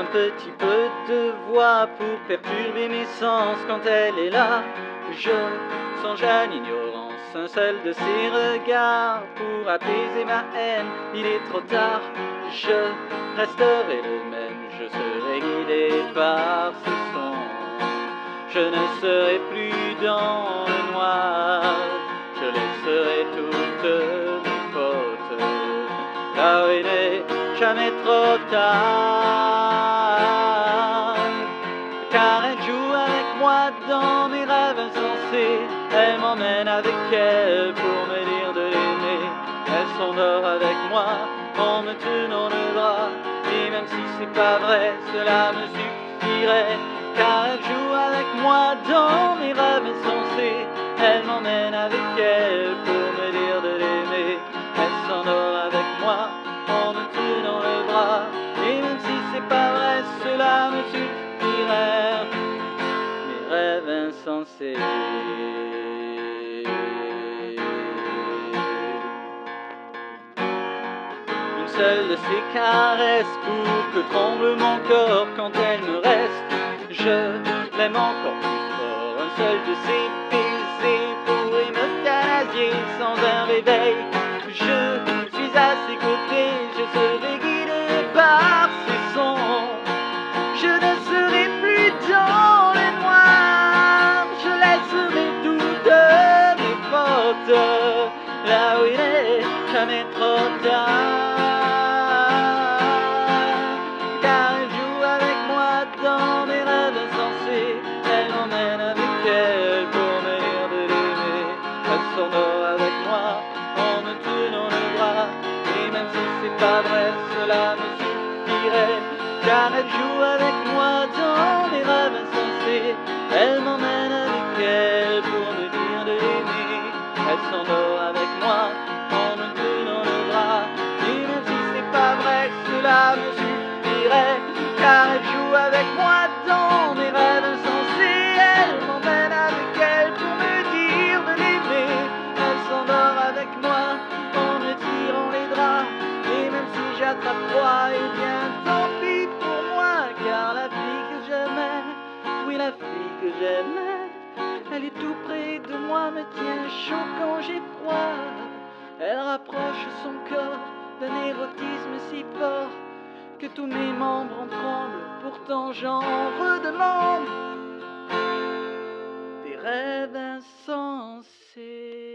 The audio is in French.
un petit peu de voix pour perturber mes sens quand elle est là. Je songe à l'ignorance, un seul de ses regards pour apaiser ma haine. Il est trop tard, je resterai le même, je serai guidé par ce son. Je ne serai plus dans le noir, je laisserai toutes mes fautes. Il jamais trop tard. Dans mes rêves insensés. Elle m'emmène avec elle pour me dire de l'aimer. Elle s'endort avec moi en me tenant le bras. Et même si c'est pas vrai, cela me suffirait. Car elle joue avec moi dans mes rêves insensés. Elle m'emmène avec elle Une seule de ces caresses pour que tremble mon corps quand elle me reste. Je l'aime encore plus fort. Un seul de ces baisers pourrait me sans un réveil. Je suis à ses côtés, là où il est jamais trop tard. Car elle joue avec moi dans mes rêves insensés, elle m'emmène avec elle pour me dire de l'aimer. Elle s'endort avec moi en me tenant le bras, et même si c'est pas vrai, cela me suffirait. Car elle joue avec moi dans mes rêves insensés, elle m'emmène avec elle Elle s'endort avec moi en me tenant le bras, et même si c'est pas vrai, cela me suffirait. Car elle joue avec moi dans mes rêves insensés, elle m'emmène avec elle pour me dire de l'aimer. Elle s'endort avec moi en me tirant les draps, et même si j'attrape froid, et bien tant pis pour moi, car la fille que j'aimais, oui la fille que j'aimais, elle est tout près de moi, me tient chaud quand j'ai froid. Elle rapproche son corps d'un érotisme si fort que tous mes membres en tremblent. Pourtant j'en redemande des rêves insensés.